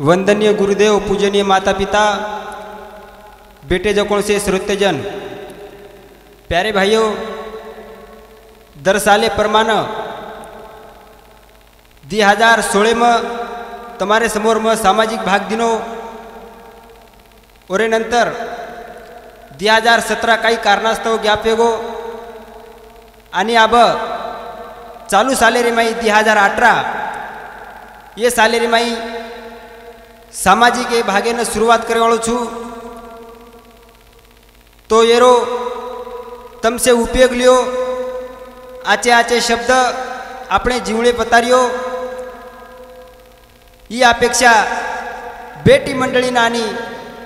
वंदनीय गुरुदेव पूजनीय माता पिता बेटे जकोण से श्रोत्यजन प्यारे भाइयों दरसाले परमान दी हजार सोलह में तुम्हारे समोर में सामाजिक भाग दिनो और नंतर दी हजार सतरा काही कारणास्तव गॅप गो आणि आब चालू सालेरी माई दी हजार अठरा ये सालेरी माई સામાજિક એ ભાગેને શરૂઆત કરવાળો છું. તો એરો, તમસે ઉપયોગ લ્યો. આચે આચે શબ્દ આપણે જીવણે પતાર્યો. એ અપેક્ષા બેટી મંડળી નાની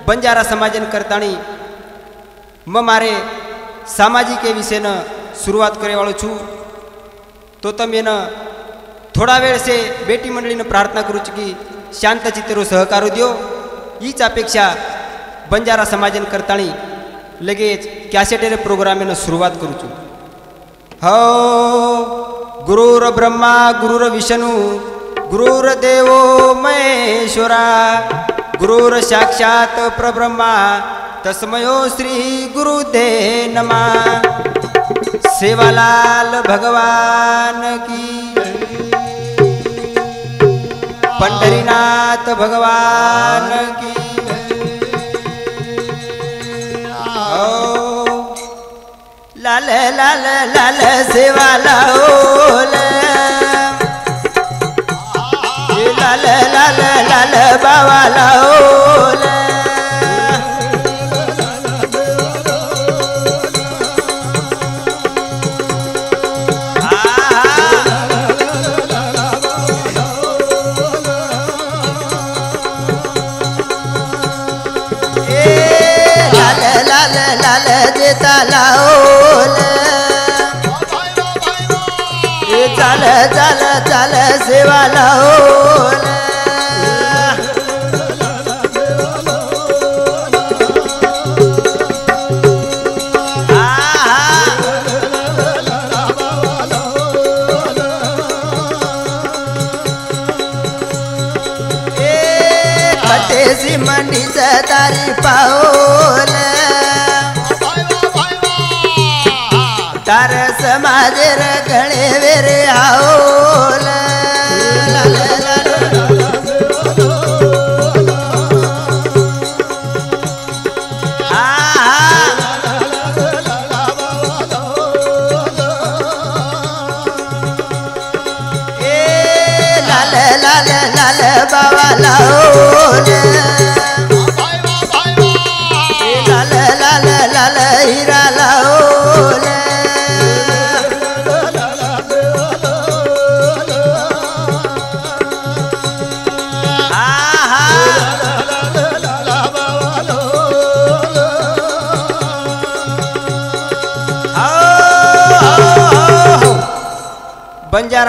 બંજારા સમાજન કરતાણી મ મારે સામાજિક એ વિશેને શરૂઆત કરવાળો છું. તો તમે એને થોડા વેળ સે બેટી મંડળીને પ્રાર્થના કરું છું કે चित्तेरो सहकारू द्यो. हीच अपेक्षा बंजारा समाजन करताणी लगेच कॅसेटेरे प्रोग्रामेनं सुरुवात करूचो. हो गुरुर ब्रह्मा गुरुर विष्णू गुरुर देवो महेश्वरा गुरुर साक्षात प्रब्रह्मा तस्मयो श्री गुरुदे नमा. सेवालाल भगवान की पंढरीनाथ भगवान की लाल लाल लाल लाल सेवाला ओल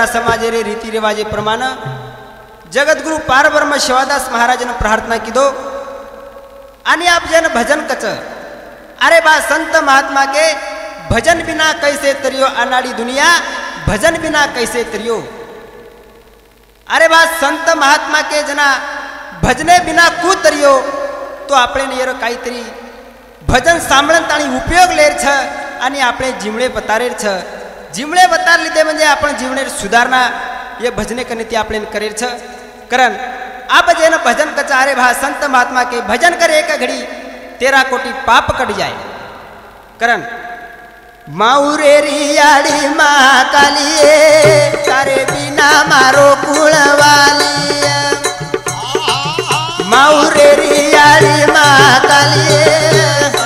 વડોદરા સમાજે રીતિ રિવાજ એ પ્રમાણે જગદગુરુ પારબ્રહ્મ શિવાદાસ મહારાજને પ્રાર્થના કીધો, આની આપ જેને ભજન કચ? અરે બા સંત મહાત્મા કે, ભજન વિના કૈસે તર્યો આનાડી દુનિયા, ભજન વિના કૈસે તર્યો? અરે બા સંત મહાત્મા કે, જેના ભજને વિના કુ તર્યો? તો આપણે એનો કાંઈ તરી ભજન સાંભળન તાણી ઉપયોગ લેર છે, અને આપણે જીમણે પતારેર છે. જીવણે વતાર લીધે મંજે આપણે જીવને સુધારણા એ ભજને કરીને તે આપણે કરે છે કરન આ ભજન ભજન કચારે ભા સંત મહાત્મા કે ભજન કરે એક ઘડી તેરા કોટી પાપ કટ જાય કરન માઉરે રિયાળી માં કાલીએ તારે બિના મારો કુળવાલીએ માઉરે રિયાળી માં કાલીએ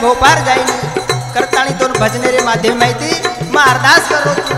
भोपार जाईन. करताणी दोन भजनेरे माध्यम माहिती मग अरदास करो.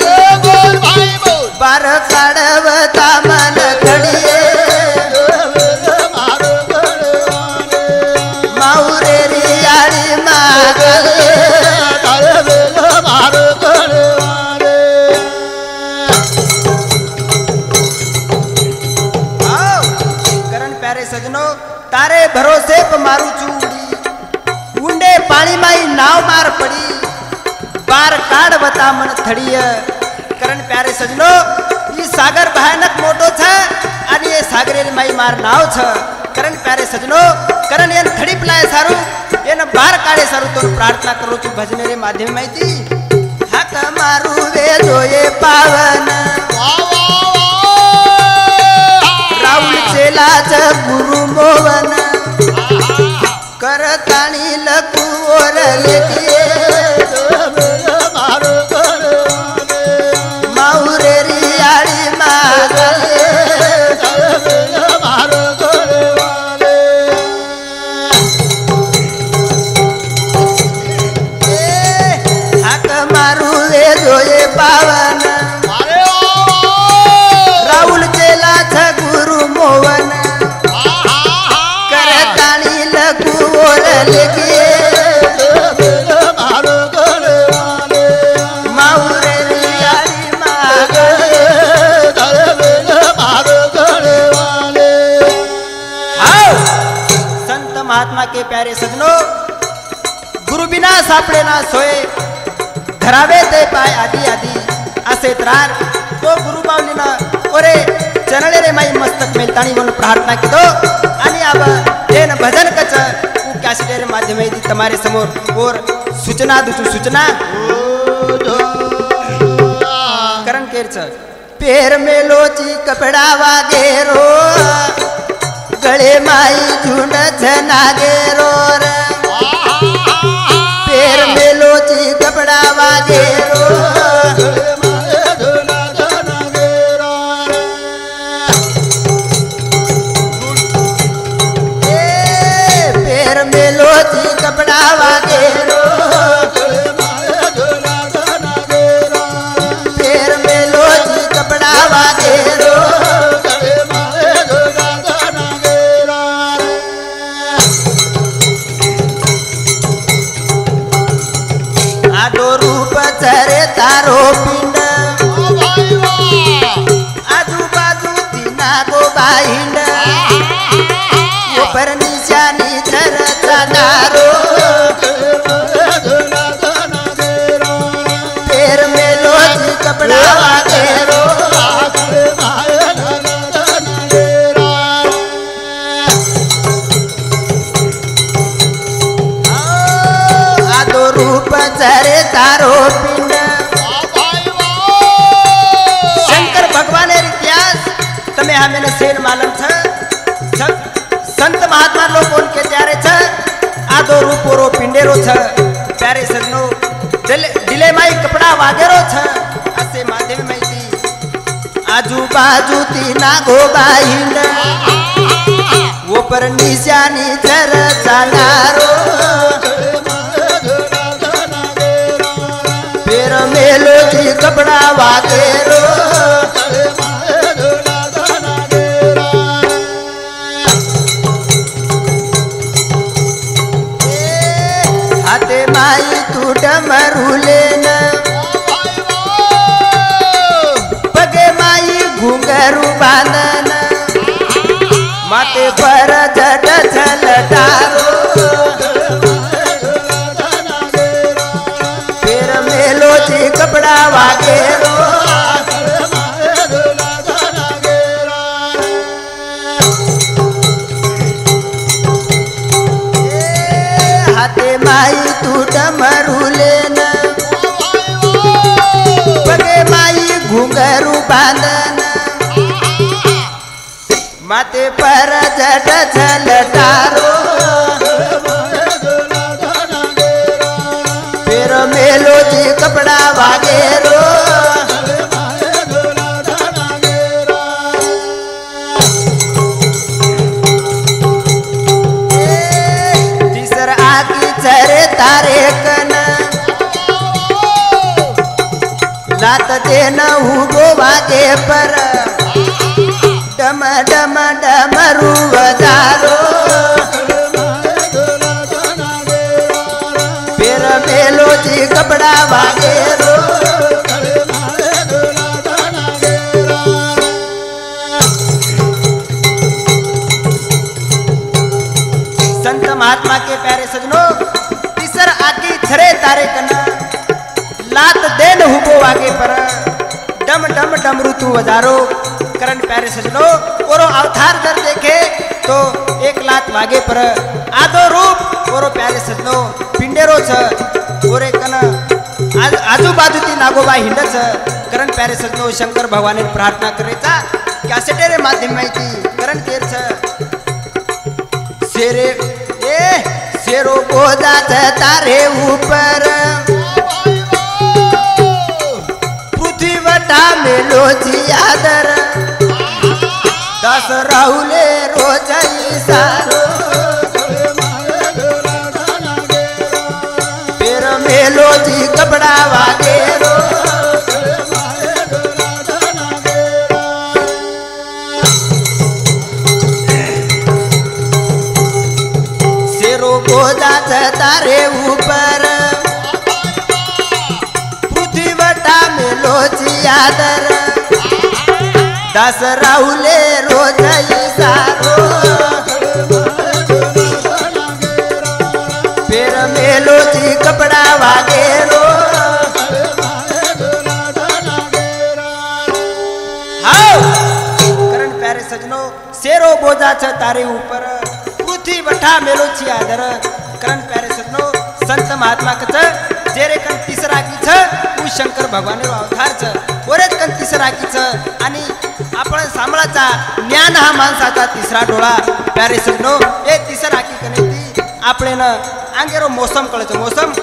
મારા મન થડીય કરણ પ્યારે સજનો એ સાગર ભયાનક મોટો છે અને એ સાગરે માઈ માર નાવ છે કરણ પ્યારે સજનો કરણ એને થડી પલાય સારું એને બહાર કાઢે સારું તો પ્રાર્થના કરું છું ભજને રે માધ્યમ માહિતી હક મારું વે જોયે પાવન રાઉલ ચેલા ચ ગુરુ મોવન કરતાણી લખું ઓર લેતીએ प्यारे सजनो। गुरु बिना सापडे ना सोय धरावे ते पाय आधी आधी असे त्रार तो गुरु पावलीना ओरे चरणे रे माई मस्तक मेलताणी म्हणून प्रार्थना केलो आणि अब तेन भजन कच। कॅसेटेर माध्यमे तुम्हारे समोर और सूचना दुसू सूचना। करण केरच पेर मेलोची कपडा वागेरो। स्थळे माई झुंडच नागे रोर. पेर मेलोची कपडा वागे. चरे तारो पिंड आजूबाजू दिना गो बाहिंड छ। प्यारे सगनो दिल दिले माई कपड़ा वागेरो छ। असे माध्यम माहिती आजू बाजू ती नागो बाहिंड। ओपर निशानी जर चालणारो मेलो जी कपड़ा वागेरो। भैरू बांधन माथे पर जट छल फिर मेलो जी कपड़ा वाके हाथे माई तू डमरू लेना। पगे माई घुंगरू बांधन माते पर झट झल तारो। फिर मेलो जी कपड़ा वागेरो। तिसर आगी झरे तारे कन। लात देना हूँ गो वागे पर। डम डम डम रुवदारो। पेर मेलो जी कपड़ा वागे संत महात्मा के प्यारे सजनो, तीसर आके छरे तारे कना। लात देन हुबो आगे पर। डम डम डम ऋतु वजारो। करण प्यारे सजनो ओरो अवतार जर देखे तो एक लात वागे पर आदो रूप। ओरो प्यारे सजनो पिंडेरो छ ओरे कन आज आजूबाजूची नागोबा हिंड छ। करण प्यारे सजनो शंकर भगवाने प्रार्थना करेचा कॅसेटेरे माध्यम में माहिती करण केर छ? शेरे ए, शेरो बोधा तारे ऊपर। पृथ्वी वटा मेलो जी आदर। दस राहुले रोज सारो। फिर मेलो जी कपड़ा वागेरो शेरो बोधा तारे ऊपर। पृथ्वी वटा मेलो जी आदर। दस राहुले रोज सारो फिर मेलो जी कपड़ा वागेरो। हाओ। करण प्यारे सजनो शेरो बोझा छ तारे ऊपर। पृथ्वी वठा मेलो छी आदर। करण प्यारे सजनो संत महात्मा कच जेरे कण तिसरा की छ उ शंकर भगवानेरो अवतार छ। आपण सांभाळाचा ज्ञान हा माणसाचा तिसरा डोळा. प्यारे सुटणो हे तिसरा आखी कने ती आपले ना अंगेरो मोसम कळतो मोसम.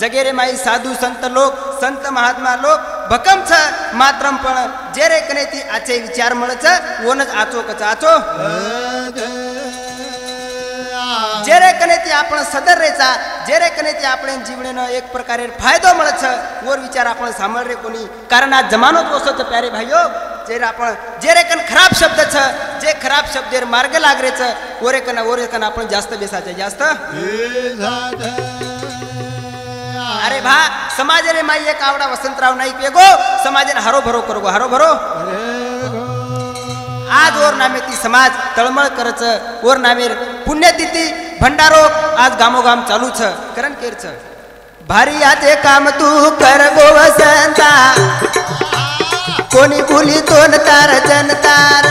जगेरे माई साधू संत लोक संत महात्मा लोक भकम छ मात्र पण जे रे कने ती आचे विचार मळच वनच आचो कच आचो. जे रे कने ती आपण सदर रेचा જ્યારે કને તે આપણે જીવનનો એક પ્રકારે ફાયદો મળે છે ઓર વિચાર આપણે સાંભળે કોની કારણ આ જમાનો તો ઓછો છે પ્યારે ભાઈઓ જ્યારે આપણે જ્યારે કન ખરાબ શબ્દ છે જે ખરાબ શબ્દ માર્ગ લાગરે છે ઓરે કને ઓરે કને આપણે જાસ્ત બેસા છે જાસ્ત અરે ભા સમાજ રે માઈ એક આવડા વસંતરાવ નાઈ પેગો સમાજ ને હરો ભરો કરવો હરો ભરો આ દોર નામે તી સમાજ તળમળ કરે છે ઓર નામે પુણ્યતિથિ आज गामोगाम चालू छ करण केरच. भारी आते काम तू कर गो वसंता कोणी बोली तोन तार जनतार.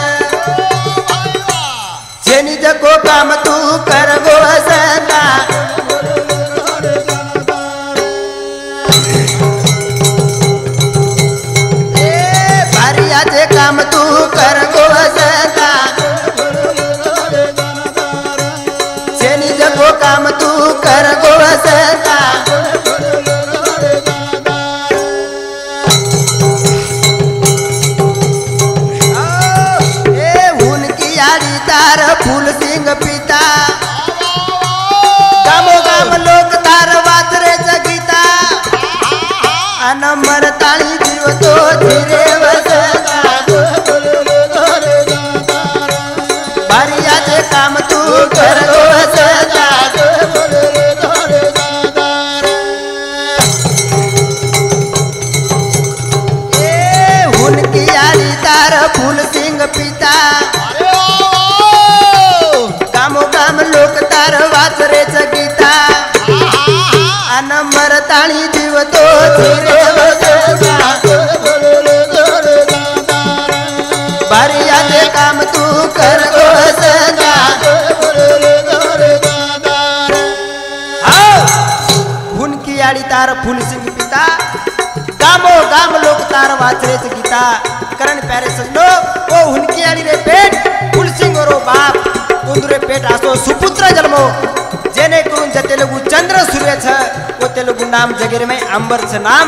जेनी जगो काम तू कर गो वसंता ए भारी आते काम तू आडी तार फुलसिंग पिता। गामो गाम लोक तार वाचरेच गीता। करण प्यारे सजनो ओ हुनकी आडी रे पेट फुलसिंग रो बाप। कुंदुरे पेट असो सुपुत्र जन्मो। जेने करून जते लगू चंद्र सूर्य छ ओ ते लगू नाम जगेरे में अंबर छ नाम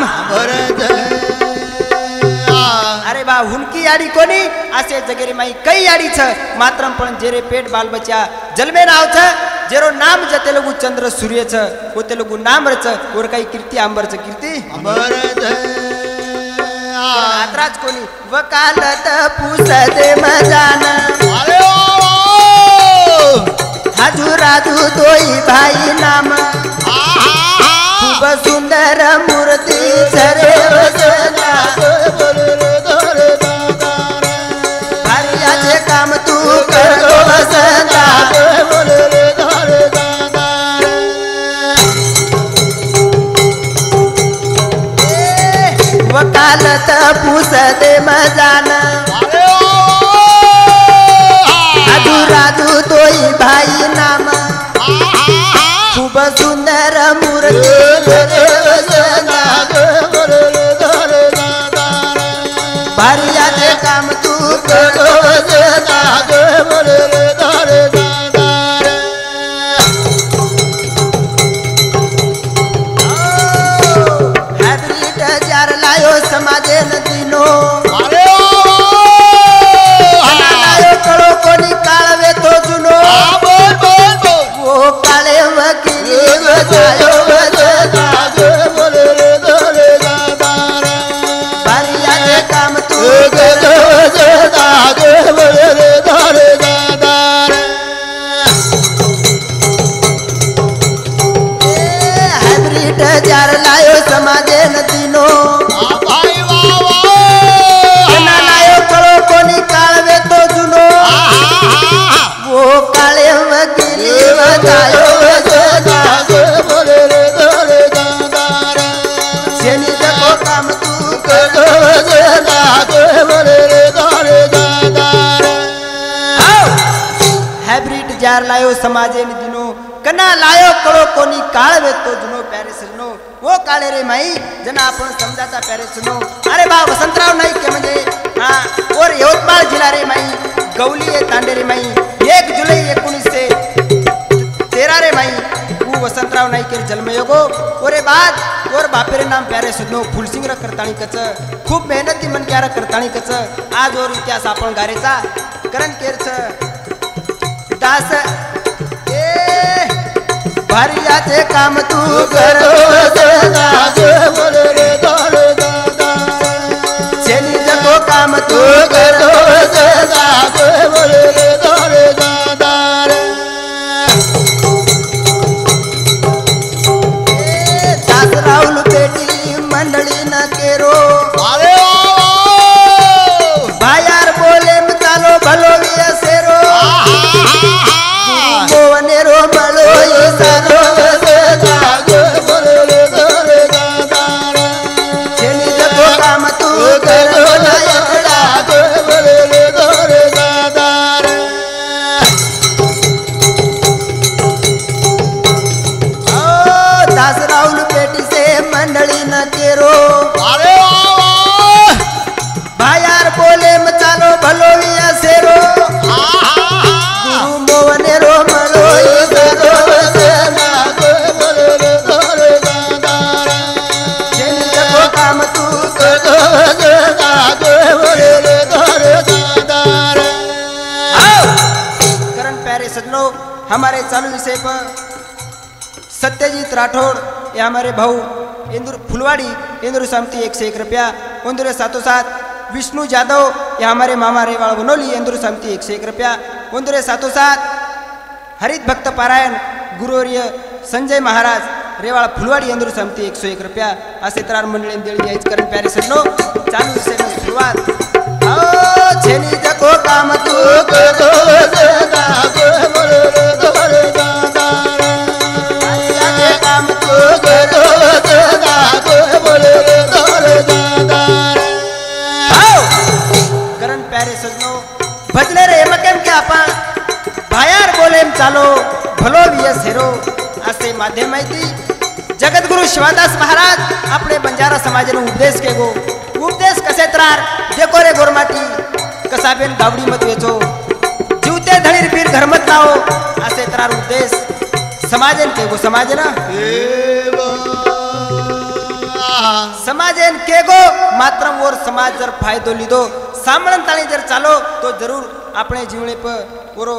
अरे बा हुनकी याडी कोणी? असे जगेरे माई कई याडी छ मात्रम पण जेरे पेट बाल बच्चा जन्मे नाव छ जेरो नाम जते लगू चंद्र सूर्य छ ओ ते लगू नाम रच और काही कीर्ती अंबर छ कीर्ती आत्राच कोणी? वकालत पुसदे मजान. हाजू राजू तोई भाई नाम. खूप सुंदर मूर्ती झरे सदे मजान प्यार लायो समाजे ने दिनो कना लायो कड़ो कोनी काल वे वेतो जुनो प्यारे सजनो वो काले रे माई जना आपण समजाचा प्यारे सुनो। अरे बा वसंतराव नाईक के म्हणजे हा और यवतमाळ जिल्हा रे माई गौली ये तांडे रे माई एक जुलै एकोणीसशे तेरा रे माई वो वसंतराव नाईक के जन्म योगो ओरे बाद और बापेरे नाम प्यारे सुनो फुलसिंग र करताणी कच खूप मेहनती मन क्यार करताणी कच आज और इतिहास आपण गारेचा करण केरच दास. ए भरियाचे काम तू कर. काम तू कर. हमारे चालू विषय पर सत्यजीत राठौड़ ये हमारे भाऊ इंदुर फुलवाड़ी इंदुर समिति एक से एक रुपया इंदुर सातों सात, विष्णु जादव ये हमारे मामा रेवाड़ बनोली इंदुर समिति एक से एक रुपया इंदुर सातों सात, हरित भक्त पारायण गुरुवर्य संजय महाराज रेवाळ फुलवाडी इंदूर समिती एकशे एक रुपया असे तरार मंडळी देळी यायच करण प्यारे सजनो चालू विषय सुरुवात. आओ काम तू करो जागे काम तू करो आओ प्यारे सजनो भजले रे मकेम के आपण बाहेर बोलेम चालो असे माध्यम जगद्गुरु शिवादास महाराज आपले बंजारा समाजाने उपदेश के उपदेश कसे त्रार देखो रे गोरमाटी कसा बेन गावडी मत वेचो जीवते धडीर पीर घरमत लावो असे त्रार उपदेश समाजन के गो समाजना समाजेन के गो मात्र मोर समाज जर फायदो लिदो सामळन ताणी जर चालो तो जरूर આપણે જીવણે પર પૂરો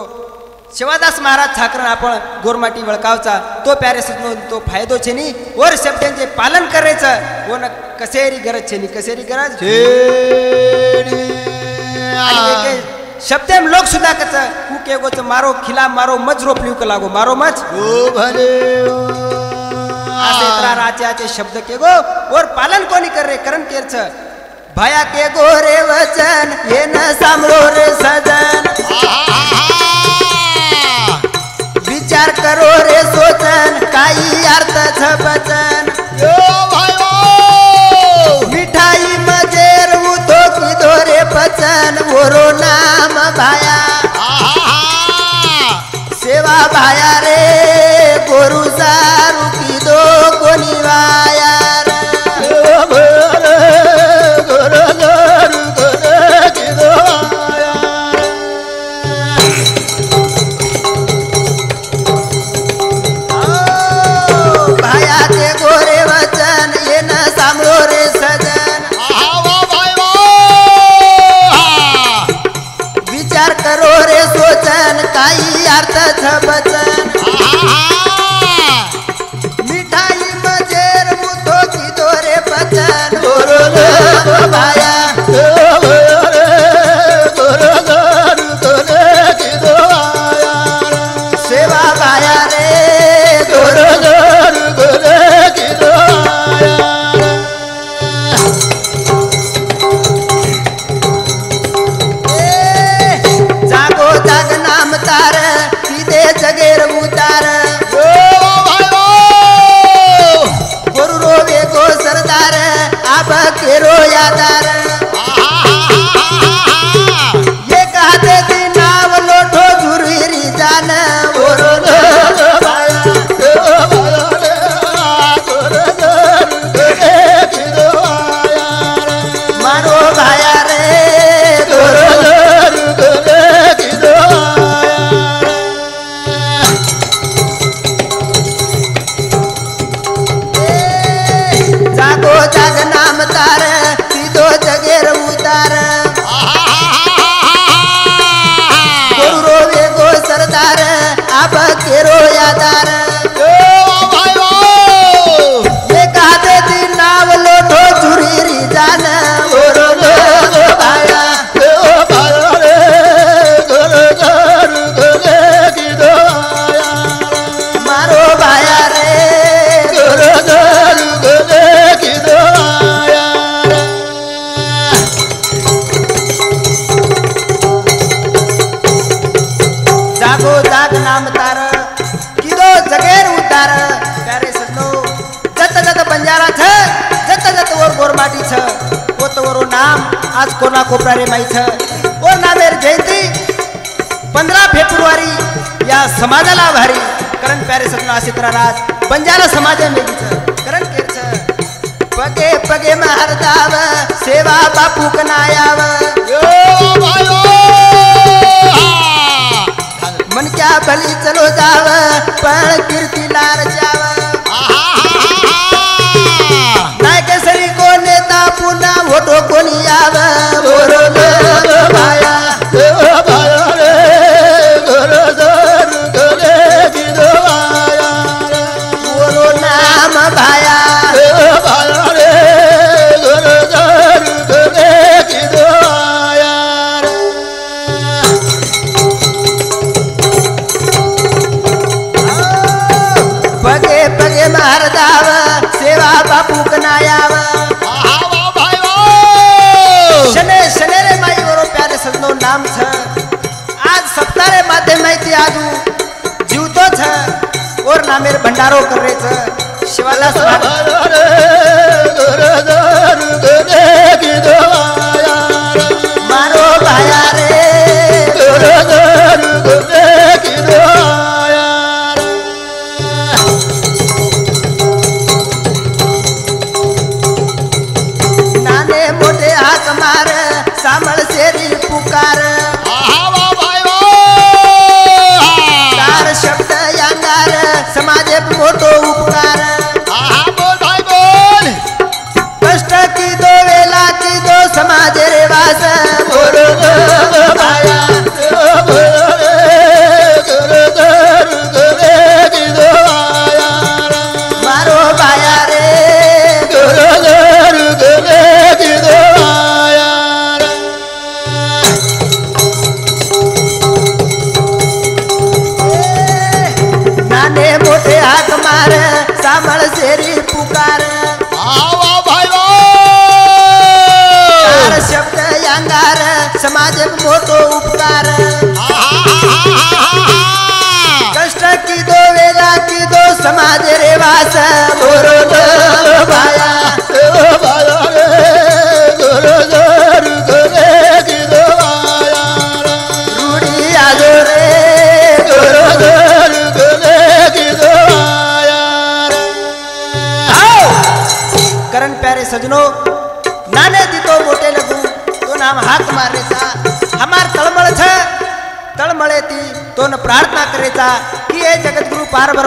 शिवादास महाराज ठाकरन आपण गोरमाटी वळकावचा तो प्यारे सजनो तो फायदो छे नी वर शब्दांचे पालन करायचं व न कसेरी गरज छे नी कसेरी गरज आणि एके शब्देम लोक सुद्धा कच कु के गोच मारो खिला मारो मज रोपलिव का लागो. मारो मज. असे त्रा राजाचे शब्द के गो वर पालन कोणी कर रे करण केरच. भया के गो रे वचन ये न सांभळो रे सजन. विचार करो रे सोचन काही अर्थ छबचन पचन ओरो नाम भाया। सेवा भाया रे गोरु सारू किदो कोणी वाया। राम तार किदो जगेर उतार। प्यारे सतो जत जत बंजारा छ जत जत वर गोरमाटी छ। पोत वरो नाम आज कोना कोपरारे माई छ। ओ नामेर जयंती पंधरा फेब्रुवारी या समाजाला भारी करण प्यारे सतो आशित्रा राज बंजारा समाज मेली छ। करण के छ? पगे पगे महरताव सेवा बापू कनायाव। यो भायो क्या भली चलो जाव पण कीर्ती लार जाव. नायकेसरी को नेता पुन्हा मोठो कोणी याव. भंडारो कर रे माझे मोठो उपकार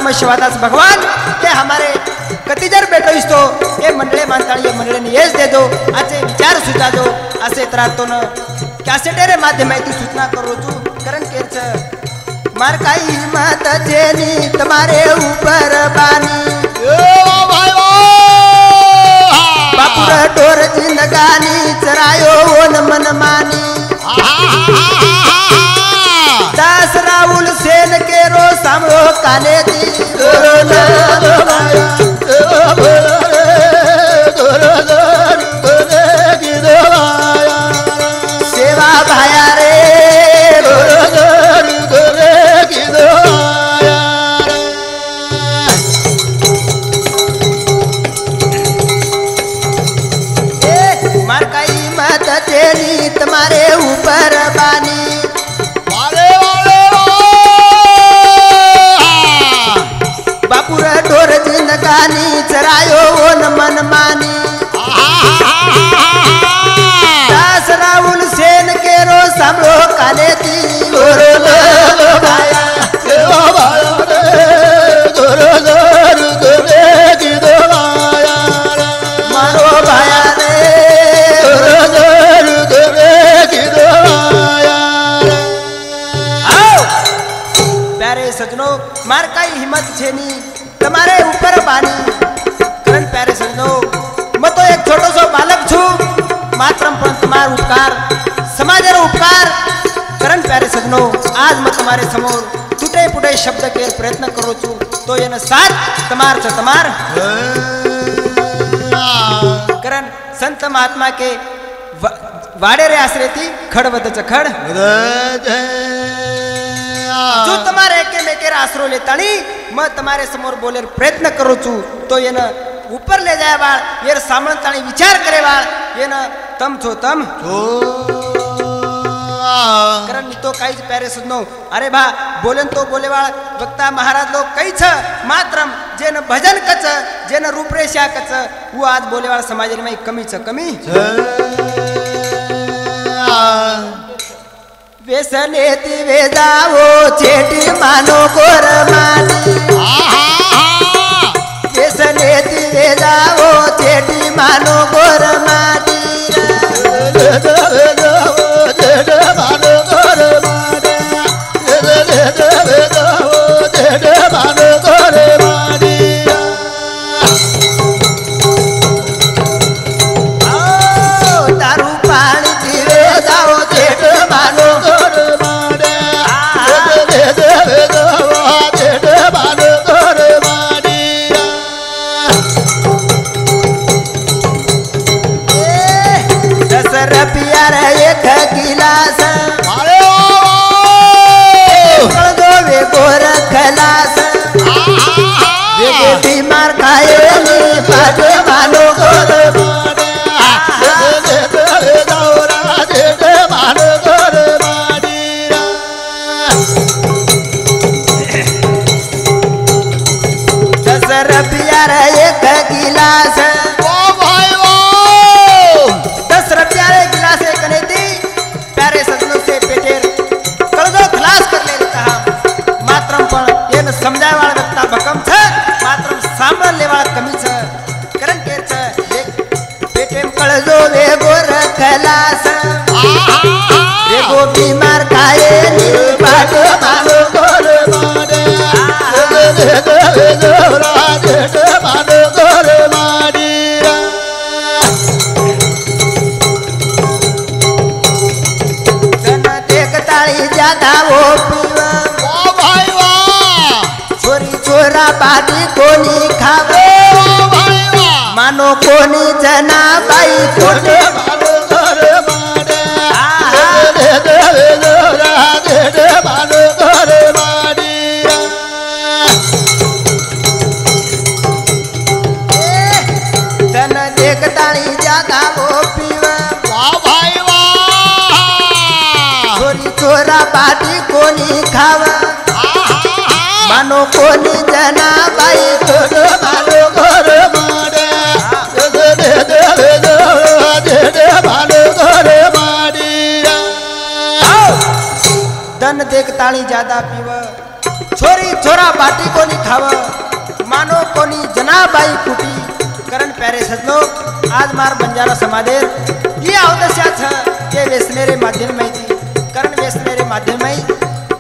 जगद्गुरु पार ब्रह्म शिवादास भगवान। ते हमारे कती जर भेटो इस्तो हे मंडळे मानताळी मंडळीने येस दे दो। आचे विचार सुचा दो। असे त्रातो न कॅसेटेरे माध्यमाची सूचना करो तू करण केरच मार काही हिम्मत जेनी तुम्हारे ऊपर बानी। बापुर डोर जिंदगानी चरायो ओन मन मानी। दास राहुल के रो सामो काले दी सेवा भाया આજ मैं તમારે સમોર તૂટે ફૂટે શબ્દ કે પ્રયત્ન કરું છું તો એનો સાથ તમાર છે તમાર કરણ સંત મહાત્મા કે વા- વાડે રે આશરેથી ખડ વધ ચખડ જો તમારે એકે મેકે આશરો લેતાણી મેં તમારે સમોર બોલે પ્રયત્ન કરું છું તો એને ઉપર લઈ જાય વાળ એ સામણ તાણી વિચાર કરે વાળ એને તમ છો તમ છો કરણ ની તો કઈ જ પેરેસ નો अरे भा बोलन तो बोलेवाळ. वक्ता महाराज लोक कैच मात्र जेन भजन कच जेन रूपरेषा कच. वो आज बोलेवाळ समाज माही कमीच कमी. वेसले ती वेदावो चेटी मानो गोर मानी बाटी कोनी खावा। मानो कोनी जना बाई थोड़ो मानो घर मारे दे दे दे दे दे दे मानो घर मारी दन देख ताली ज़्यादा पीव। छोरी छोरा बाटी कोनी खावा। मानो कोनी जना बाई फूटी। करण प्यारे सजनो, आज मार बंजारा समादेर। ये अवदस्या छ के वेसनेरे माध्यम में थी। करण वेसनेरे माध्यमै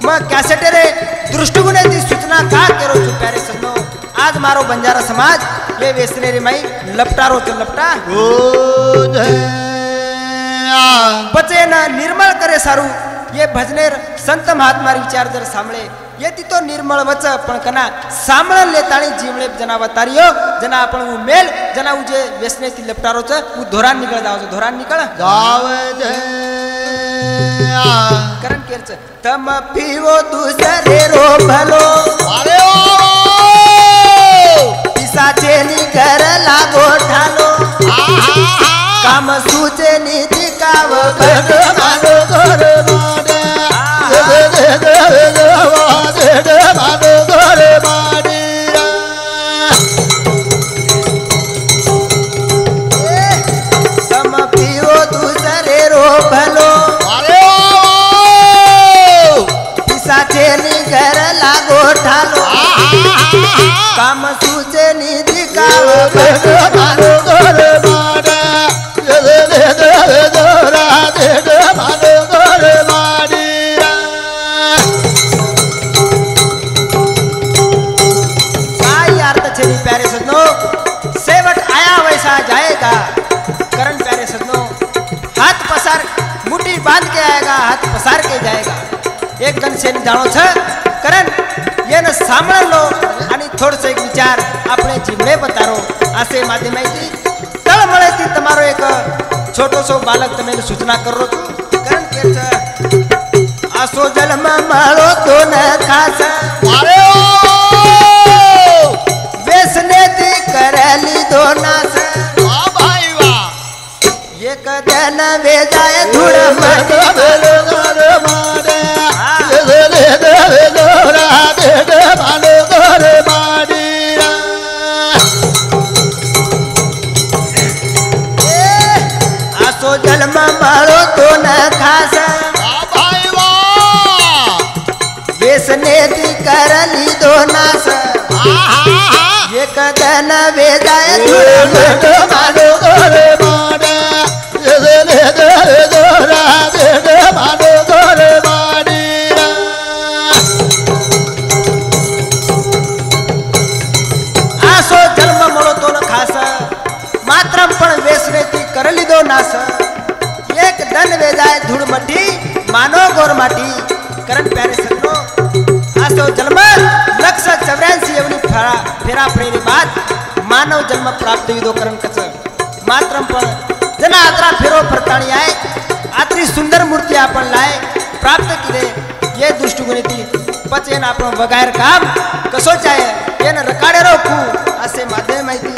म कॅसेटेरे दृष्टिगुणेती सूचना का केरो छु प्यारे सजनो आज मारो बंजारा समाज ये वेसनेरे माई लपटारो च लपटा। बचे न निर्मळ करे सारू। ये भजनेर संत महात्मा विचार जर सांभळे ये ती तो निर्मळ वच पण कना सांभळ लेताणी जीवळे जना वतारियो। जना आपण उ मेल जना उ जे व्यसने ती लपटारो च उ धोरान निकळ जाव च धोरान निकळ। करण केरच तम पीवो दुसरे रो भलो पिसाचे नि कर लागो ठालो काम सूचे नीति काव भग मानो काम सूचे नीति काव भग मानो काय अर्थ छे नी प्यारे सजनो सेवट आया वैसा जाएगा। करण प्यारे सजनो हाथ पसार, मुट्ठी बाँध के आएगा, हाथ पसार के जाएगा। एक गण से जाणो छ, करण, ये न सांभळ लो અને થોડસો એક વિચાર આપણે જીવને બતારો આશે માધ્યમેથી તળમળેથી તમારો એક છોટો સો બાળક તમે સૂચના કરો છો કારણ કે આસો જલમાં માળો તો ન ખાસ વેસનેથી કરેલી તો નાસ એક દન વેજાય ધૂળ મારે व्यसनेती करली दोनास एक दन वेजाय धुळ मटी आसो जन्म મળો તો ન ખાસ માત્ર પણ વેસરેતી કરલી દો નાસ એક દન વેજાય ધૂળ મઠી માનો ગોર માટી तेरा प्रेरी बाद मानव जन्म प्राप्त युद्धोकरण कस? मात्र पण जना आदरा फेरो फरताणी आहे आदरी सुंदर मूर्ती आपण लाय प्राप्त केले ये दृष्टिकोनी ती पचेन आपण वगायर काम कसोच आहे येन रकाडे रोखू असे माध्यम आहे ती.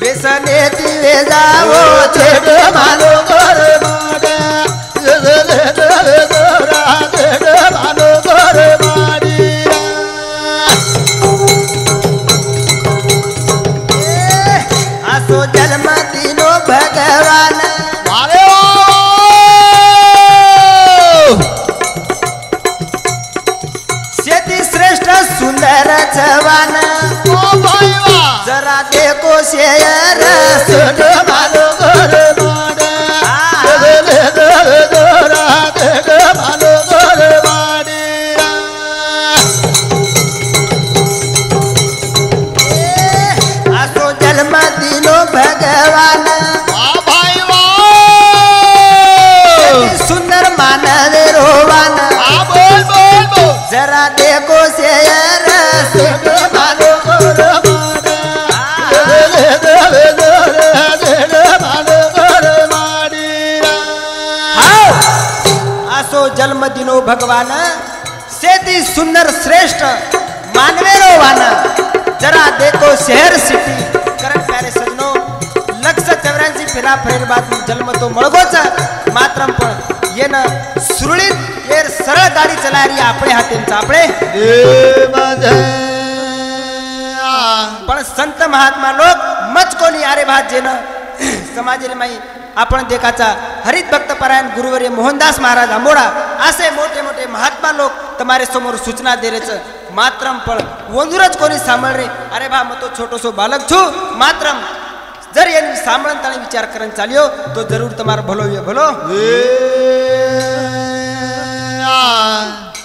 वेसने ती वेजावो छेड मालो सुन जन्म दिनो भगवान शेती सुंदर श्रेष्ठ मानवे रोवान जरा देखो शहर सिटी। करण प्यारे सजनो लक्ष चौऱ्याऐंशी फेरा फेर बाद जन्म तो मळगोच मात्र पण येणं सुरळीत येर सरळ गाडी चलारी आपले हातीन आपळे पण संत महात्मा लोक मच कोणी अरे भात जेनं समाजेने माई आपण देखाचा हरित भक्त परायण गुरुवर्य मोहनदास महाराज आंबोडा असे मोठे मोठे महात्मा लोक तुम्हारे समोर सूचना देरेच मात्रम पण वंदुरच कोणी सांभाळ रे अरे बा मग तो छोटोसो बालक छू. मात्रम जर यांनी सांभाळून त्याने विचार करून चालियो तो जरूर तुम्हाला भलो. ये भलो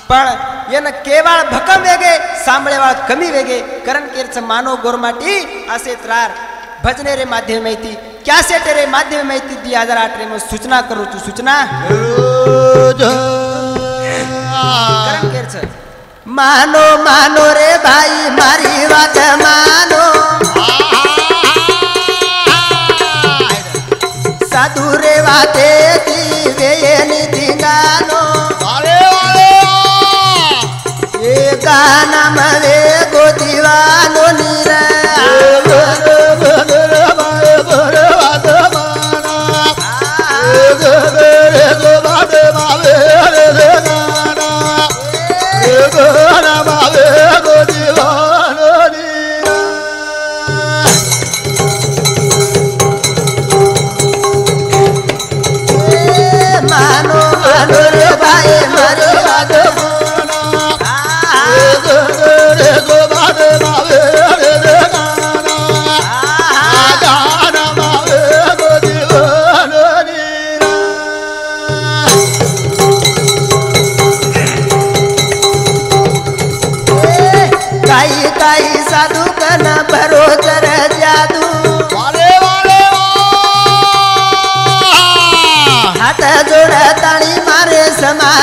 पण येन केवळ भकम वेगे सांभळेवाळ कमी वेगे. करण केरचं मानव गोरमाटी असे त्रार भजने रे माध्यम माहिती कॅसेट रे माध्यम माहिती दी हजार आठ रे? मग सूचना करू तू सूचना? करण केरचं मानो मानो रे भाई मारी वाट मानो। साधू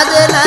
de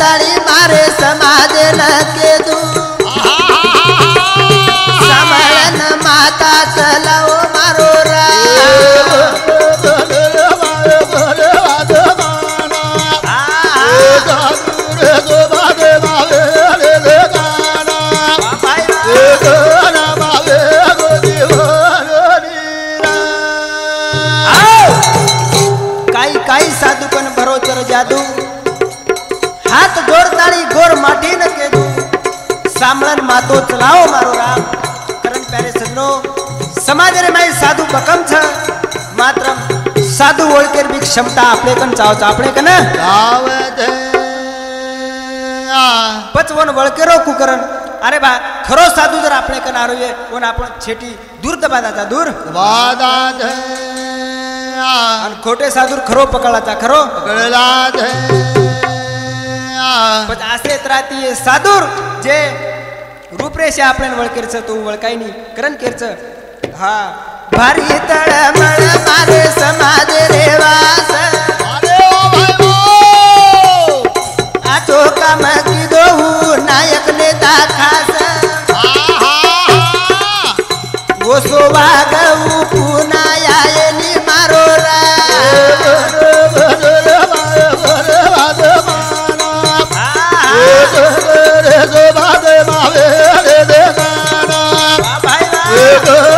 तड़ी मारे समाज लगे दू समळन माता चलाओ मारो रा मातो चलाओ मारो राम. करण प्यारे सज्जनो समाज रे मैं साधु बकम छ. मात्र साधु ओळकेर बी क्षमता आपले कन चावच आपले कन? पचवन वळकेरो कुकरण अरे बा खरो साधु जर आपले कण आरोये कोण आपण छेटी दूर दबादाचा दूर. वादा आणि खोटे साधूर खरो पकडलाचा खरो. पकडला असे त्राती साधूर जे उपरेशा आपल्याला वळकेरच तो वळकाय नाही करण केरच हा भारी तळमळ मारे समाज रेवास काम की दोहू नायक ने खास Yeah.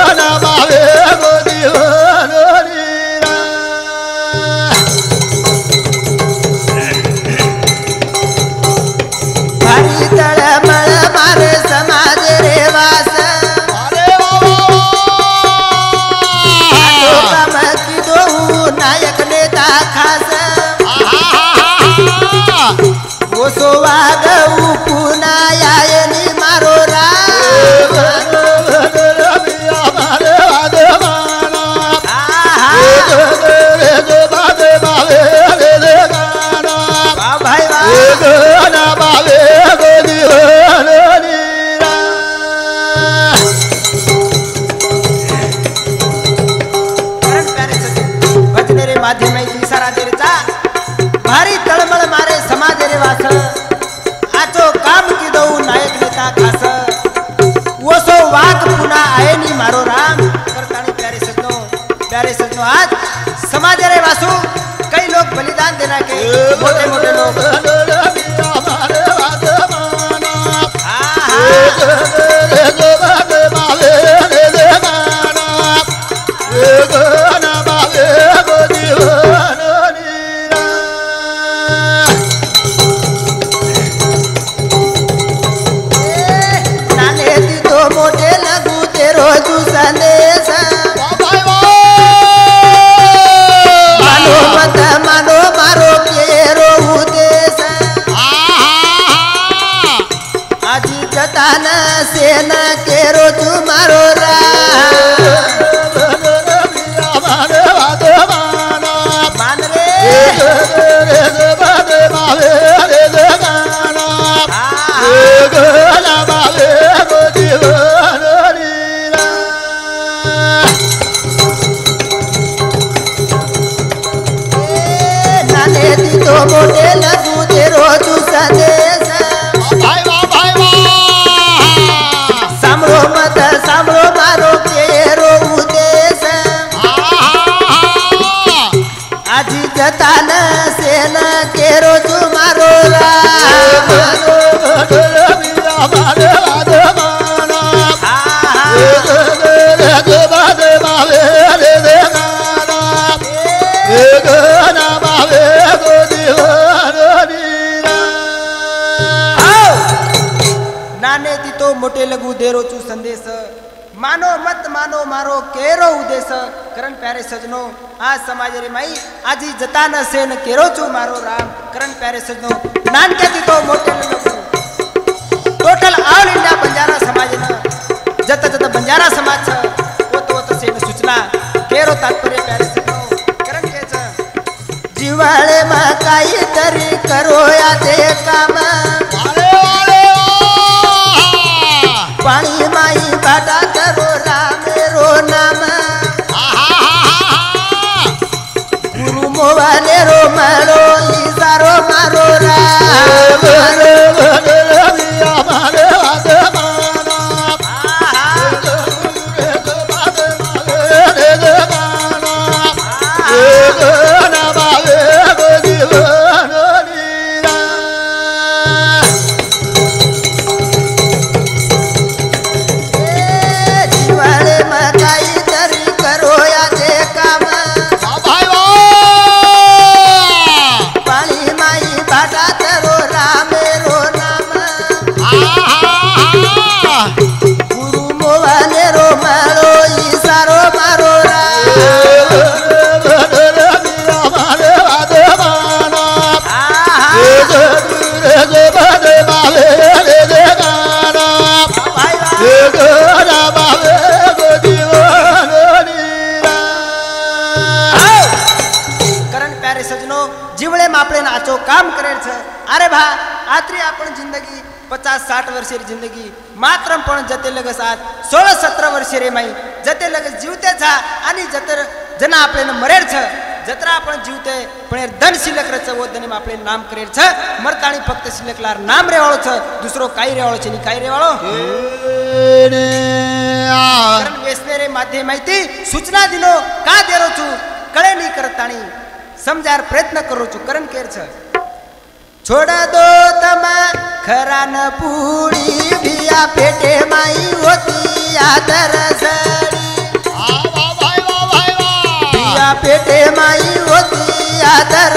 મોટે લગુ દેરો છું સંદેશ. માનો મત, માનો મારો કેરો ઉદેશ કરણ પ્યારે આ સમાજ રે માઈ, આજી જતા ન સેન, કેરો છું મારો રામ. કરણ પ્યારે સજનો, નાનકેથી તો મોટે प्यारा समाज होत होत सेन सूचना। केरो तात्पर्य प्यारे कारण जीवाळे मा काहीतरी करूया दे काम આત્રી આપણ જિંદગી પચાસ સાઠ વર્ષેની જિંદગી માત્ર પણ જતે લગસ આજ સોળ સત્ર વર્ષે રે માઈ જતે લગસ જીવતે છા आणि जतर जना आपल्याला मरेर छ जत्रा आपण जीवते पण हे धन शिल्लक रच वो धने आपले नाम करेर छ मरताणी फक्त शिल्लकलार नाम रेवाळो छ दुसरो काही रेवाळो છે ની काही रेवाळो कारण वेसनेरे माध्यम माहिती सूचना दिलो का देरो છું कळे नाही करत ताणी समजार प्रयत्न करू છું करण केर छ छोड़ा दो तमा खरान पुडी बिया पेटे माई होती आदर सड़ी बिया पेटे माई होती आदर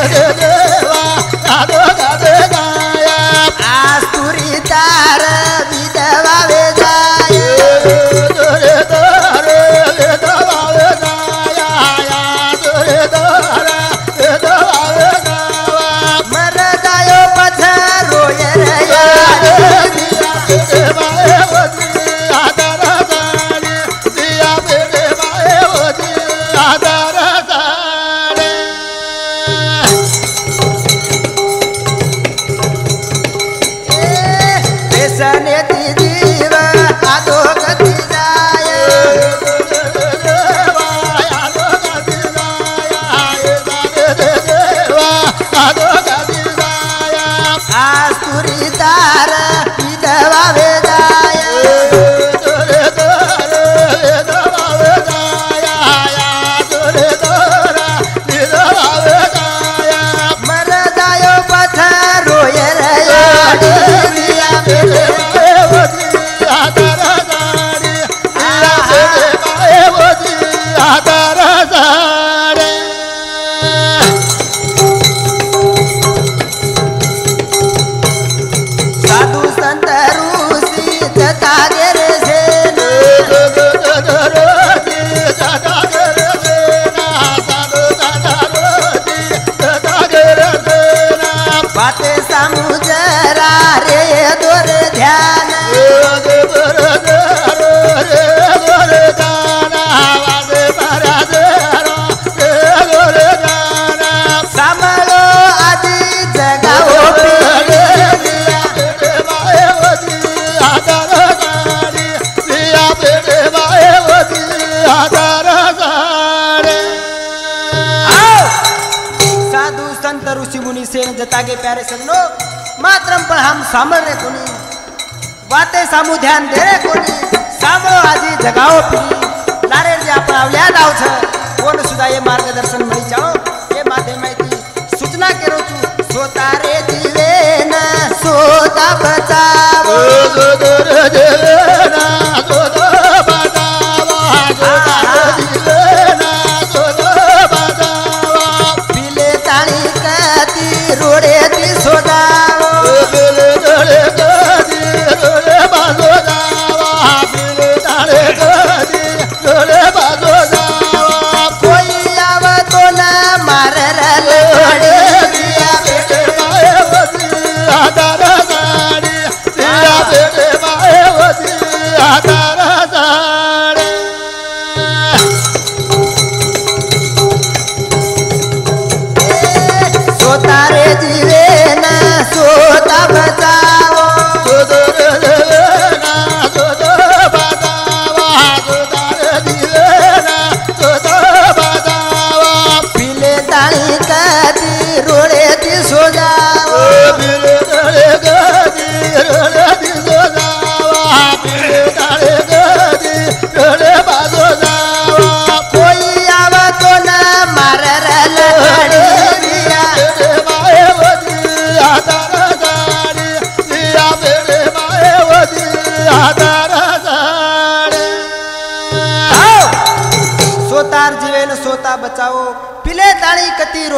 yeah, yeah. जता गे प्यारे सजनो मात्रम पण हम सामर रे कोणी वाते सामू ध्यान दे रे कोणी सामो आजी जगाओ पिढी लारे जे आपण आवल्या गाव छ कोण सुद्धा हे मार्गदर्शन मळी जाओ हे माथे माहिती सूचना केरो तू सोता रे दिवे ना स्वतः बचाव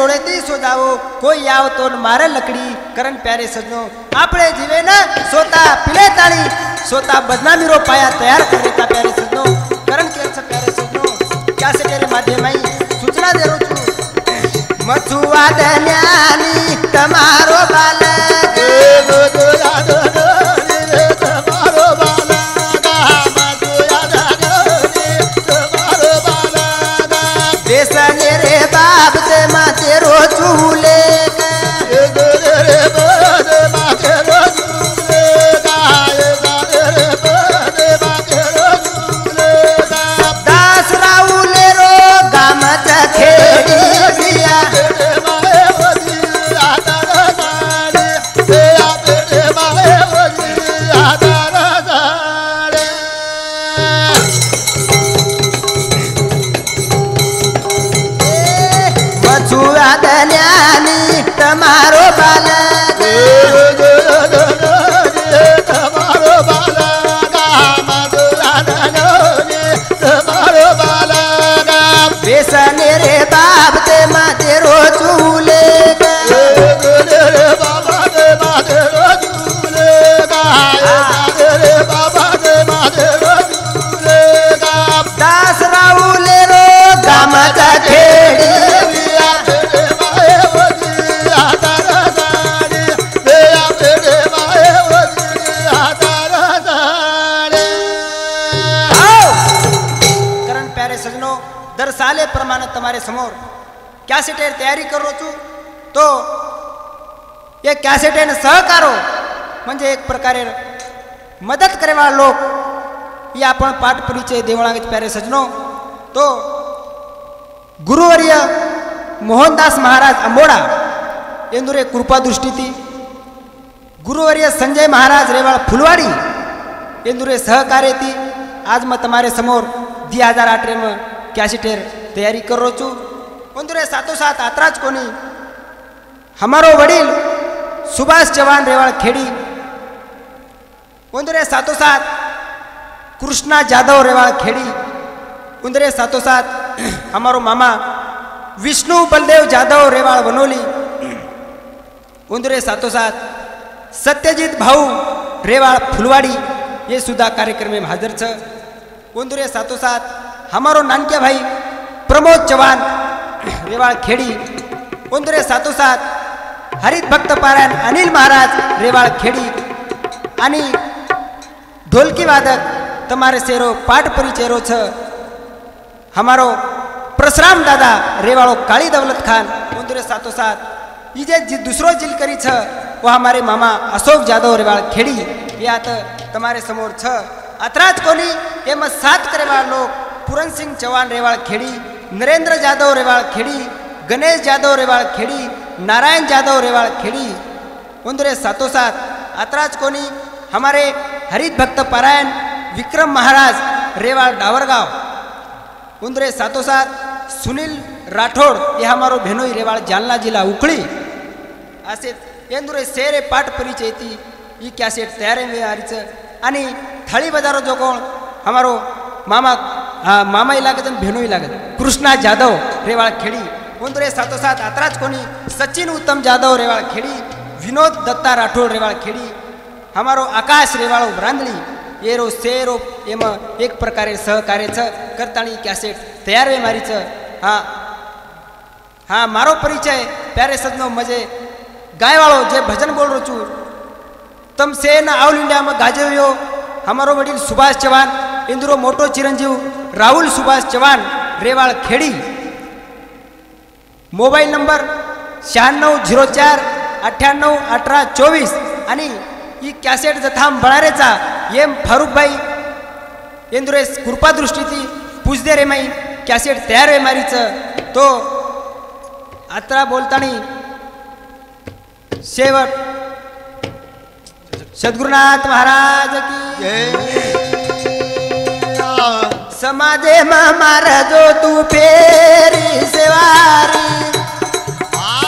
તાળી કતી રોડેતી સોજાવો કોઈ આવતો ન મારે લકડી કરણ પ્યારે સજનો આપણે જીવે ને સોતા પીલે તાળી સોતા બદનામીરો પાયા તૈયાર કરેતા પ્યારે સજનો કરણ કે છે પ્યારે સજનો ક્યાં છે તેરે માધ્યમઈ સૂચના દેરો છું મથુઆ દન્યાની તમારો બાલક બેસને ते कॅसेटेन सहकारो. म्हणजे एक प्रकारे मदत करेवा लोक. ही आपण पाठपुरीचे देवळागत प्यारे सजनो तो गुरुवर्य मोहनदास महाराज अंबोडा इंदुरे कृपादृष्टी ती गुरुवर्य संजय महाराज रेवाळ फुलवाडी इंदुरे सहकार्य ती आज मग तुम्हारे समोर दी हजार आठरे मग कॅसिटेर तयारी करू छू इंदुरे सातोसात आत्राच कोणी हमारो वडील सुभाष चव्हाण रेवाळ खेडी उंदरे सातोसात कृष्णा जाधव रेवाळ खेडी उंदरे सातोसात हमारो मामा विष्णू बलदेव जाधव रेवाळ वनोली उंदरे सातोसात सत्यजित भाऊ रेवाळ फुलवाडी हे सुद्धा कार्यक्रम में हाजर छ। उंदरे सातोसात हमारो नानक्या भाई प्रमोद चव्हाण रेवाळ खेडी उंदरे सातोसात हरित भक्त पारायण अनिल महाराज रेवाळ खेडी आणि ढोलकी वादक તમારે શેરો પાઠ પરિચેરો છે हमारो परशुराम दादा रेवाड़ो काली दौलत खान उंदरे सातो साथ ई जे जी दुसरो जिल करी छ वो हमारे मामा अशोक जाधव रेवाळ खेडी ये आता તમારે समोर छ अतराज कोली एम सात करेवाळ लोक पूरन सिंग चव्हाण रेवाळ खेडी नरेंद्र जाधव रेवाळ खेडी गणेश जाधव रेवाळ खेडी नारायण जाधव रेवाड़ खेड़ी उंदरे सातों साथ अतराज कोनी हमारे हरित भक्त पारायण विक्रम महाराज रेवाड़ डावरगांव. उंदरे सातों साथ सुनील राठोड हे हमारो भेनोई रेवाड़ जालना जिल्हा उकळी. असे एंदुरे सेरे पाठ परिचय ती ही कॅसेट तयार आहे आणि थाळी बाजारो जो कोण हमारो मामा मामाई लागत आणि भेनोई लागत. कृष्णा जाधव रेवाळ खेडी उंदरे सातोसात आत्राच कोणी? सचिन उत्तम जाधव रेवाळ खेड़ी. विनोद दत्ता राठौड़ रेवाळ खेड़ी. हमारो आकाश रेवाळो ब्रांदली येरो सेरो एम एक प्रकारे सहकार्य करताणी कॅसेट तयार वे मारीचं. हा. हा मारो परिचय. प्यारे सजनो मजे. गायवाळो जे भजन बोल रोचू. तम सेन ऑल इंडियामा गाजव्यो हमारो वडील सुभाष चव्हाण इंदुरो मोटो चिरंजीव राहुल सुभाष चव्हाण रेवाळ खेडी. मोबाईल नंबर शहाण्णव झिरो चार अठ्ठ्याण्णव अठरा चोवीस आणि ही कॅसेट जथाम बळारेचा एम फारुखबाई इंदुरेस कृपादृष्टी ती पुजदे रे माई कॅसेट तयार आहे मारीचं. तो आत्रा बोलतानी शेवट सद्गुरुनाथ महाराज की समाजे महाराजो तू फेरी सेवारी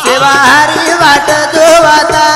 सेवारी वाट जो वातारी